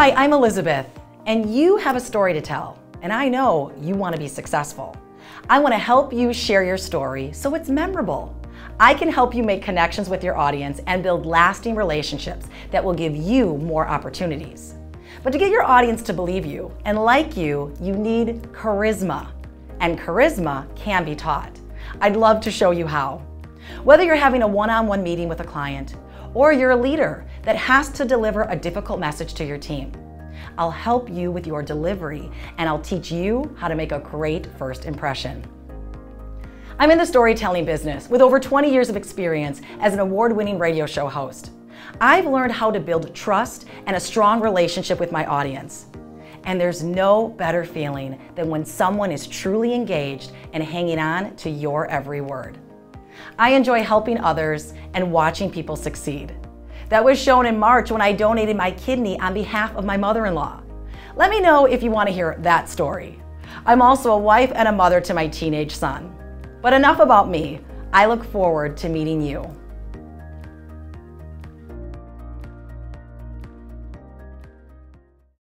Hi, I'm Elizabeth, and you have a story to tell, and I know you want to be successful. I want to help you share your story so it's memorable. I can help you make connections with your audience and build lasting relationships that will give you more opportunities. But to get your audience to believe you and like you, you need charisma. And charisma can be taught. I'd love to show you how. Whether you're having a one on one meeting with a client or you're a leader that has to deliver a difficult message to your team, I'll help you with your delivery and I'll teach you how to make a great first impression. I'm in the storytelling business with over 20 years of experience as an award winning radio show host. I've learned how to build trust and a strong relationship with my audience. And there's no better feeling than when someone is truly engaged and hanging on to your every word. I enjoy helping others and watching people succeed. That was shown in March when I donated my kidney on behalf of my mother in law. Let me know if you want to hear that story. I'm also a wife and a mother to my teenage son. But enough about me. I look forward to meeting you.